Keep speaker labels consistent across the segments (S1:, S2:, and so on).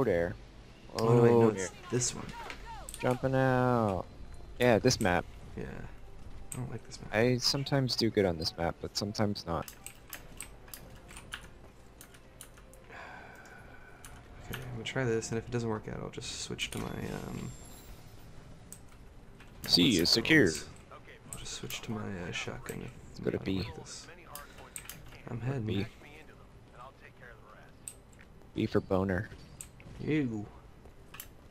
S1: Oh there.
S2: Oh, no, wait, no,
S1: Oh
S2: it's this one.
S1: Jumping out. Yeah, this map.
S2: Yeah. I don't like this map.
S1: I sometimes do good on this map, but sometimes not.
S2: Okay, I'm gonna try this, and if it doesn't work out, I'll just switch to my um.
S1: C is
S2: it
S1: secured.
S2: I'll just switch to my uh, shotgun. if
S1: Go to
S2: I don't
S1: B.
S2: like this. I'm heading.
S1: B. B for boner.
S2: Ew.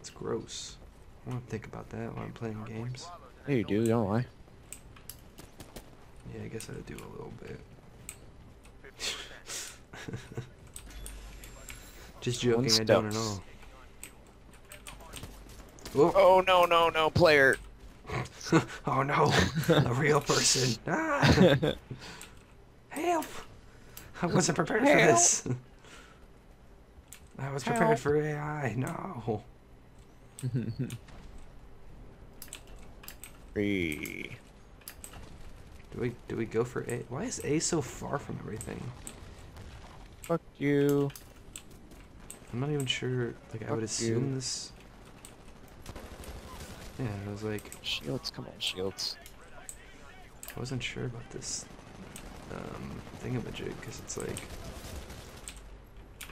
S2: It's gross. I don't think about that while I'm playing games.
S1: Yeah, you do, don't lie.
S2: Yeah, I guess I do a little bit. Just joking, I don't at
S1: stealth.
S2: all.
S1: Oh no no no player.
S2: Oh, no, a real person. Ah, help! I wasn't prepared for this. I was prepared
S1: Help.
S2: for AI. No.
S1: Free.
S2: Do we do we go for A? Why is A so far from everything?
S1: Fuck you.
S2: I'm not even sure. Like I would assume
S1: you.
S2: this. Yeah, I was like,
S1: Shields, come on, shields.
S2: I wasn't sure about this um, thingamajig because it's like.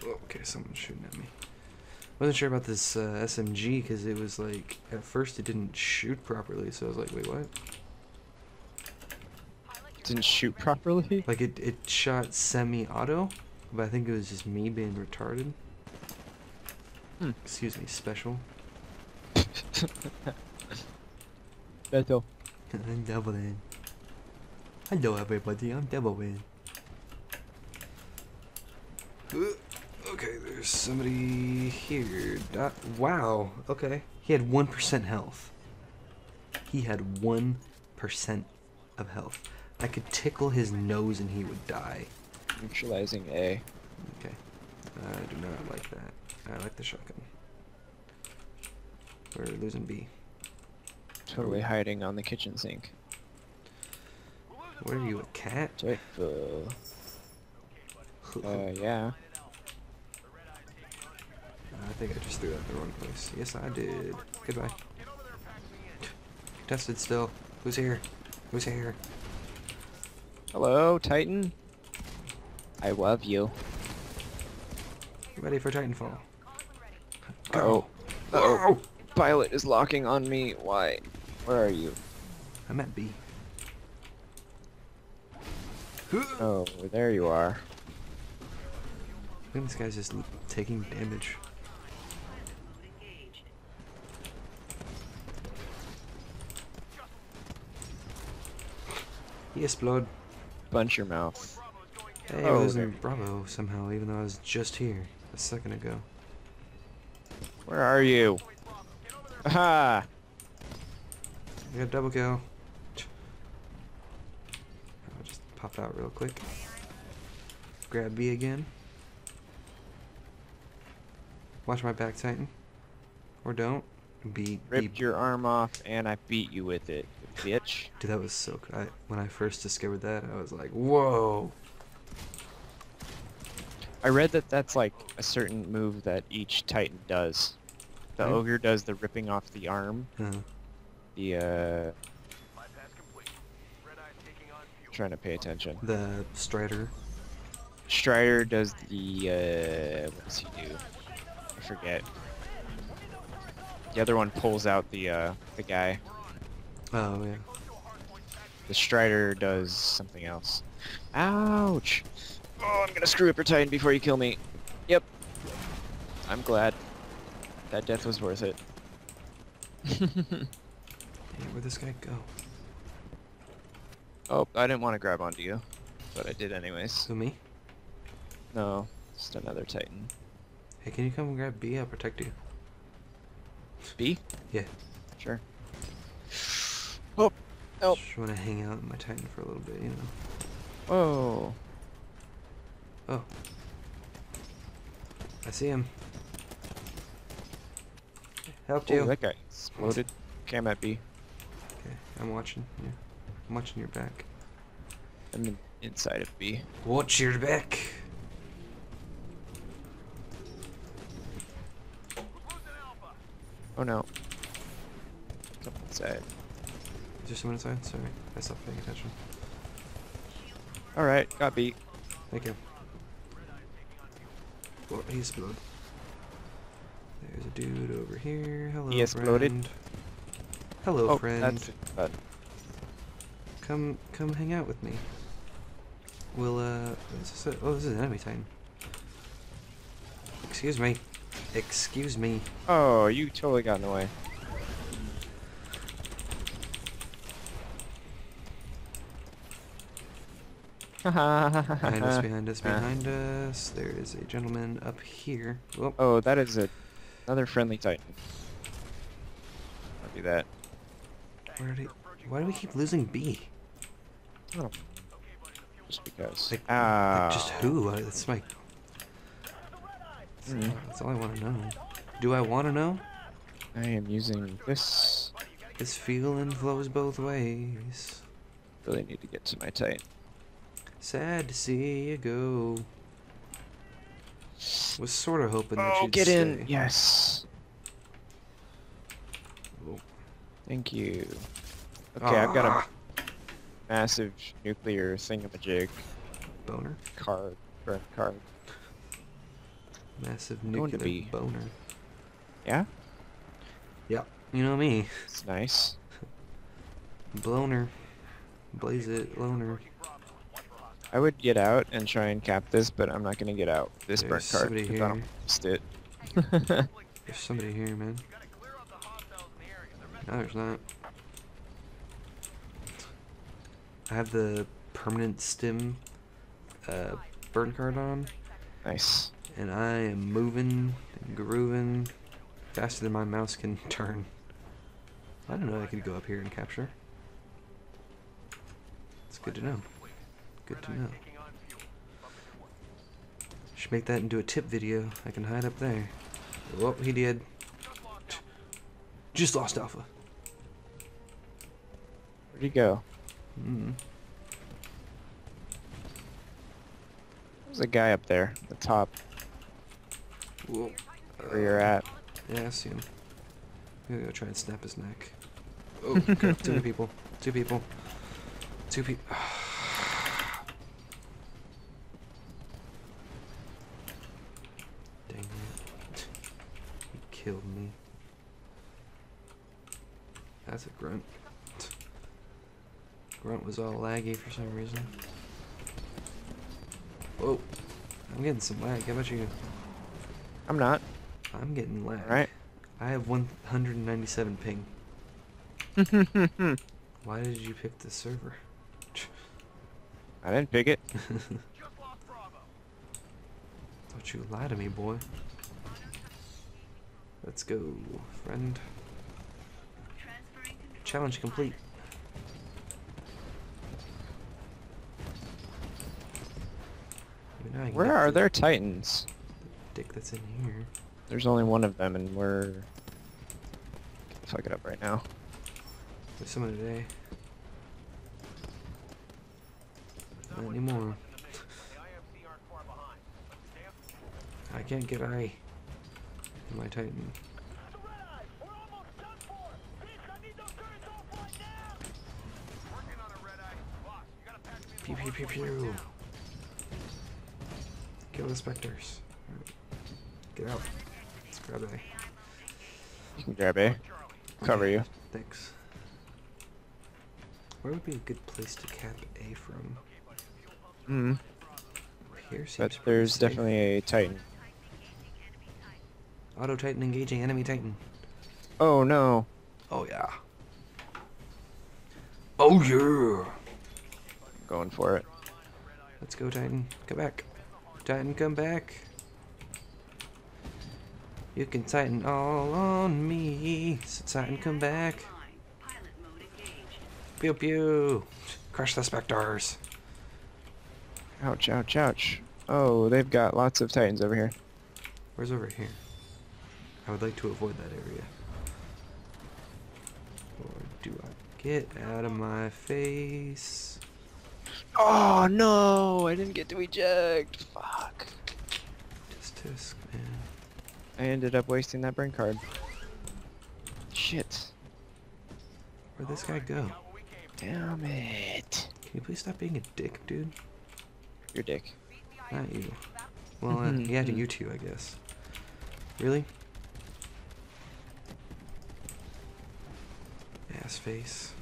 S2: Oh, okay, someone's shooting at me. wasn't sure about this uh, SMG because it was like at first it didn't shoot properly, so I was like, wait, what?
S1: Didn't shoot properly?
S2: Like it it shot semi-auto, but I think it was just me being retarded.
S1: Hmm.
S2: Excuse me, special.
S1: Beto.
S2: I'm Devilin. Hello everybody, I'm Devilin. There's somebody here. Dot, wow, okay. He had 1% health. He had 1% of health. I could tickle his nose and he would die.
S1: Neutralizing A.
S2: Okay. I do not like that. I like the shotgun. We're losing B.
S1: Totally hiding on the kitchen sink.
S2: What are you, a cat?
S1: Joyful. Uh, yeah.
S2: I think I just threw that in the wrong place. Yes, I did. Goodbye. Tested still. Who's here? Who's here?
S1: Hello, Titan. I love you.
S2: Ready for Titanfall.
S1: Oh.
S2: Go.
S1: Uh-oh. Pilot is locking on me. Why? Where are you?
S2: I'm at B.
S1: Oh, there you are.
S2: Look at this guy's just taking damage. He explode.
S1: Bunch your mouth.
S2: Hey,
S1: Oh,
S2: I was
S1: there.
S2: in Bravo somehow, even though I was just here a second ago.
S1: Where are you? Aha!
S2: I got double kill. I'll just pop out real quick. Grab B again. Watch my back, Titan. Or don't. B.
S1: Ripped
S2: B.
S1: your arm off and I beat you with it, you bitch.
S2: Dude, that was so. I, when I first discovered that, I was like, whoa.
S1: I read that that's like a certain move that each Titan does. The
S2: Hmm?
S1: ogre does the ripping off the arm.
S2: Uh,
S1: The uh, trying to pay attention.
S2: the Stryder.
S1: Stryder does the uh, what does he do? I forget. The other one pulls out the uh, the guy.
S2: Oh yeah.
S1: The Stryder does something else. Ouch! Oh, I'm gonna screw up your Titan before you kill me. Yep. I'm glad. That death was worth it.
S2: Hey, where'd this guy go?
S1: oh, I didn't want to grab onto you, but I did anyways.
S2: Who me?
S1: No, just another Titan.
S2: Hey, can you come and grab B? I'll protect you.
S1: B?
S2: Yeah.
S1: Sure. Oh, oh.
S2: Just want to hang out with my Titan for a little bit, you know.
S1: Whoa.
S2: Oh. I see him. Helped
S1: Oh,
S2: you.
S1: that guy exploded. Okay, I'm at B.
S2: Okay, I'm watching. Yeah. I'm watching your back.
S1: I'm inside of B.
S2: Watch your back.
S1: Oh no. Something said.
S2: Is there someone inside? Sorry, I stopped paying attention.
S1: Alright, got beat.
S2: Thank you. Oh, he exploded. There's a dude over here. Hello,
S1: He exploded?
S2: friend. Hello,
S1: oh,
S2: friend.
S1: that's bad.
S2: Come, come hang out with me. We'll, uh, is this a, oh, this is an enemy titan. Excuse me. Excuse me.
S1: Oh, you totally got in the way.
S2: Behind us, behind us,
S1: Ah.
S2: behind us. There is a gentleman up here. Oh,
S1: Oh, that is a, another friendly titan. I'll do that.
S2: where did he, why do we keep losing B?
S1: Oh. Just because.
S2: Like,
S1: ah.
S2: like, just who? That's my. That's,
S1: Mm.
S2: all, that's all I want to know. Do I want to know?
S1: I am using this.
S2: This feeling flows both ways.
S1: Really need to get to my titan.
S2: Sad to see you go. Was sort of hoping that
S1: Oh,
S2: you'd
S1: get in! Yes.
S2: Oh.
S1: Thank you. Okay, I've got
S2: Ah,
S1: a massive nuclear thingamajig
S2: boner.
S1: card, burn card.
S2: Massive nuclear
S1: be.
S2: boner.
S1: Yeah,
S2: Yep. You know me.
S1: it's nice.
S2: Bloner. Blaze it, loner.
S1: I would get out and try and cap this, but I'm not gonna get out this
S2: There's
S1: card
S2: somebody
S1: 'cause I don't
S2: here.
S1: it.
S2: There's somebody here, man. No, there's not. I have the permanent stim uh, burn card on,
S1: nice.
S2: and I am moving and grooving faster than my mouse can turn. I don't know I could go up here and capture. It's good to know. Good to know. Should make that into a tip video. I can hide up there. Oh, he did. Just lost alpha.
S1: Where'd he go?
S2: Mm.
S1: There's a guy up there, at the top,
S2: Whoa.
S1: where you're at.
S2: Yeah, I see him. I'm gonna go try and snap his neck. Oh, okay. Two people. Two people. Two people. Dang it. He killed me. That's a grunt. Grunt was all laggy for some reason. Whoa. I'm getting some lag. How about you?
S1: I'm not.
S2: I'm getting lag.
S1: Right.
S2: I have 197 ping. Why did you pick this server?
S1: I didn't pick it.
S2: Don't you lie to me, boy. Let's go, friend. Challenge complete. Maybe now I can
S1: Where are
S2: the
S1: their titans?
S2: Dick that's in here.
S1: There's only one of them, and we're. Fuck it up right now.
S2: There's someone today. Not anymore. I can't get eye in my Titan. Pew pew pew pew. Kill the specters. Get out. Let's grab A.
S1: Grab A. Cover
S2: Okay,
S1: you.
S2: Thanks. Where would be a good place to cap A from?
S1: Mm.
S2: Here
S1: But there's definitely a titan.
S2: Auto Titan engaging enemy Titan.
S1: Oh no.
S2: Oh yeah. Oh yeah.
S1: I'm going for it.
S2: Let's go Titan. Come back. Titan, come back. You can Titan all on me. So Titan, come back. Pew pew. Crush the specters.
S1: Ouch, ouch, ouch. Oh, they've got lots of titans over here.
S2: Where's over here? I would like to avoid that area. Or do I get out of my face?
S1: Oh no! I didn't get to eject. Fuck.
S2: Tisk tisk, man.
S1: I ended up wasting that burn card. Shit.
S2: Where'd this guy go?
S1: Damn it.
S2: Can you please stop being a dick, dude?
S1: Your dick.
S2: Not you. Well, uh, yeah, to you too, I guess. Really? Ass face.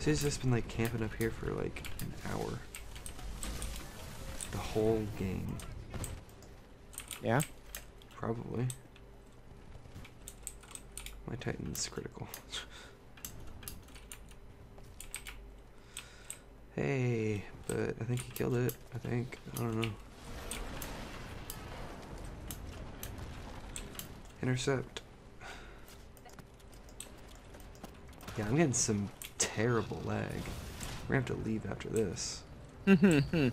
S2: So he's just been like camping up here for like an hour. The whole game.
S1: Yeah?
S2: Probably. My Titan's critical. hey, but I think he killed it. I think. I don't know. Intercept. Yeah, I'm getting some terrible lag. We're gonna have to leave after this.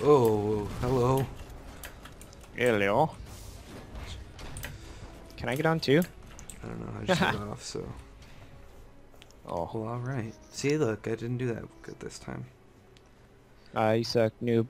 S2: Oh, hello.
S1: Hello. Can I get on too?
S2: I don't know. I just shut off, so.
S1: Oh.
S2: Well, alright. See, look, I didn't do that good this time.
S1: Uh, you suck, noob.